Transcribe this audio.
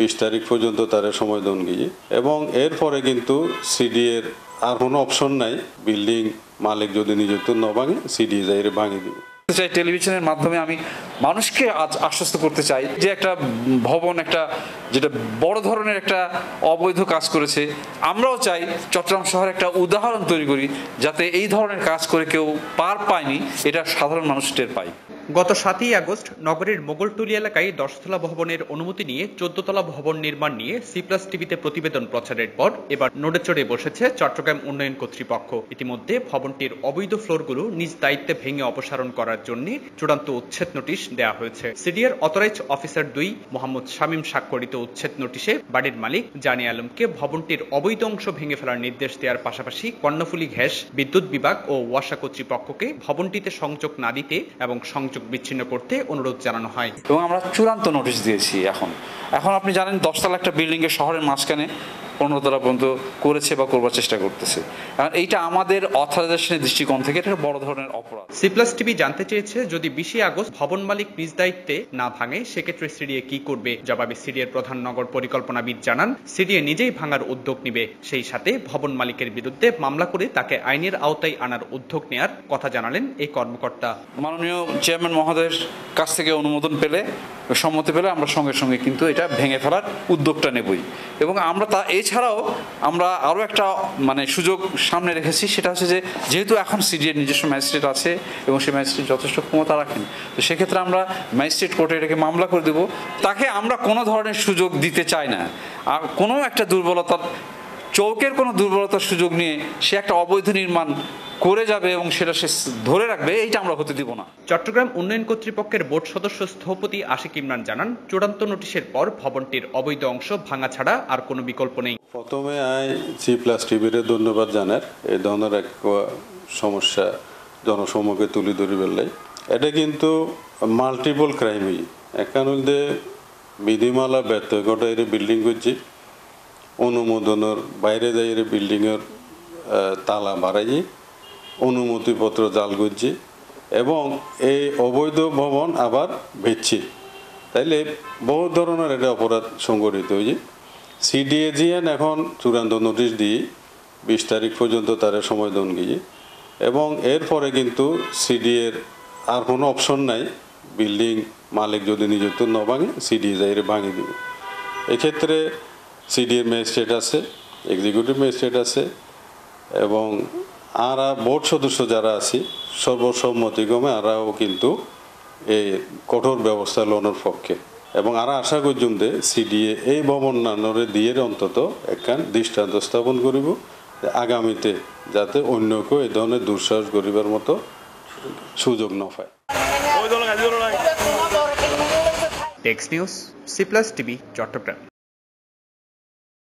বিশ তারিখ পর্যন্ত তারা সময় দেন গিয়ে। এবং এরপরে কিন্তু সিডি এর আর কোনো অপশন নাই। বিল্ডিং মালিক যদি নিজের তো ন ভাঙে সিডি যাই ভাঙে দিবে। চাই টেলিভিশনের মাধ্যমে আমি মানুষকে আজ আশ্বস্ত করতে চাই যে একটা ভবন, একটা যেটা বড় ধরনের একটা অবৈধ কাজ করেছে। আমরাও চাই চট্টগ্রাম শহরে একটা উদাহরণ তৈরি করি যাতে এই ধরনের কাজ করে কেউ পার পায়নি, এটা সাধারণ মানুষ টের পায়। গত সাতই আগস্ট নগরের মোগলটুলি এলাকায় দশতলা ভবনের অনুমতি নিয়ে চোদ্দতলা ভবন নির্মাণ নিয়ে সি প্লাস টিভিতে প্রতিবেদন প্রচারের পর এবার নড়ে চড়ে বসেছে চট্টগ্রাম উন্নয়ন কর্তৃপক্ষ। ইতিমধ্যে ভবনটির অবৈধ ফ্লোরগুলো নিজ দায়িত্বে ভেঙে অপসারণ করার জন্য চূড়ান্ত উচ্ছেদ নোটিশ দেওয়া হয়েছে। সিডিআর অথরাইজ অফিসার দুই মোহাম্মদ শামীম স্বাক্ষরিত উচ্ছেদ নোটিশে বাড়ির মালিক জানি আলমকে ভবনটির অবৈধ অংশ ভেঙে ফেলার নির্দেশ দেওয়ার পাশাপাশি কর্ণফুলি ঘ্যাস, বিদ্যুৎ বিভাগ ও ওয়াসা কর্তৃপক্ষকে ভবনটিতে সংযোগ না দিতে এবং সংযোগ বিচ্ছিন্ন করতে অনুরোধ জানানো হয়। এবং আমরা চূড়ান্ত নোটিশ দিয়েছি এখন। এখন আপনি জানেন দশতলা একটা বিল্ডিং এর শহরের মাঝখানে পনেরো পর্যন্ত করেছে বা করবার চেষ্টা করতেছে। এখন এইটা আমাদের অথরাইজেশনের দৃষ্টিকোণ থেকে এটা বড় ধরনের অপরাধ। সি প্লাস টিভি জানতে চেয়েছে যদি বিশে আগস্ট ভবন মালিক নিজ দায়িত্বে না ভাঙে সেক্ষেত্রে সিডিএ কি করবে? জবাবে সিডিএর প্রধান নগর পরিকল্পনাবিদ জানান সিডিএ নিজেই ভাঙার উদ্যোগ নিবে। সেই সাথে ভবন মালিকের বিরুদ্ধে মামলা করে তাকে আইনের আওতায় আনার উদ্যোগ নেয়ার কথা জানালেন এই কর্মকর্তা। মাননীয় চেয়ারম্যান মহোদয়ের কাছ থেকে অনুমোদন পেলে সম্মতি পেলে আমরা সঙ্গে সঙ্গে কিন্তু এটা ভেঙে ফেলার উদ্যোগটা নেবই। এবং আমরা তা এছাড়াও আমরা আরও একটা মানে সুযোগ সামনে রেখেছি, সেটা হচ্ছে যে যেহেতু এখন সিডিএর নিজস্ব ম্যাজিস্ট্রেট আছে এবং সেই ম্যাজিস্ট্রেট যথেষ্ট ক্ষমতা রাখেন, তো সেক্ষেত্রে আমরা ম্যাজিস্ট্রেট কোর্টে এটাকে মামলা করে দেব। তাকে আমরা কোনো ধরনের সুযোগ দিতে চাই না। আর কোনো একটা দুর্বলতার, চৌকের কোনো দুর্বলতার সুযোগ নিয়ে সে একটা অবৈধ নির্মাণ করে যাবে এবং সেটা সে ধরে রাখবে এইটা আমরা হতে দিব না। চট্টগ্রাম উন্নয়ন কর্তৃপক্ষের বোর্ড সদস্য স্থপতি আশিক ইমরান জানান চূড়ান্ত নোটিশের পর ভবনটির অবৈধ অংশ ভাঙা ছাড়া আর কোনো বিকল্প নেই। প্রথমে আই সি প্লাস টিভির ধন্যবাদ জানার এই ধরনের এক সমস্যা জনসমুখে তুলে ধরি বেলাই এটা কিন্তু মাল্টিপল ক্রাইমই একান হইলে বিধিমালা ব্যর্থ এর বিল্ডিং করছি। অনুমোদনের বাইরে যাই এর বিল্ডিংয়ের তালা বাড়াই অনুমতিপত্র জাল করছি এবং এই অবৈধ ভবন আবার ভেচ্ছি তাইলে বহু ধরনের এটা অপরাধ সংগঠিত হয়েছে। সিডিএজিএন এখন চূড়ান্ত নোটিশ দিয়ে বিশ তারিখ পর্যন্ত তারা সময় দন গিয়ে এবং এরপরে কিন্তু সিডিএর আর কোনো অপশন নাই। বিল্ডিং মালিক যদি নিযুক্ত ন ভাঙে, সিডিএ যাই ভাঙে দিবে। এক্ষেত্রে সিডিএর ম্যাজিস্ট্রেট আছে, এক্সিকিউটিভ ম্যাজিস্ট্রেট আছে এবং আরা বোর্ড সদস্য যারা আছি সর্বসম্মতিক্রমে আরাও কিন্তু এই কঠোর ব্যবস্থা লোনের পক্ষে। এবং আরা আশা করছুম যে সিডিএ এই ভবন নানরে দিয়ে অন্তত একখান দৃষ্টান্ত স্থাপন করিব আগামীতে যাতে অন্যকেও এই ধরনের দুঃসাহস করিবার মতো সুযোগ ন পায়। Text news C plus TV Chattogram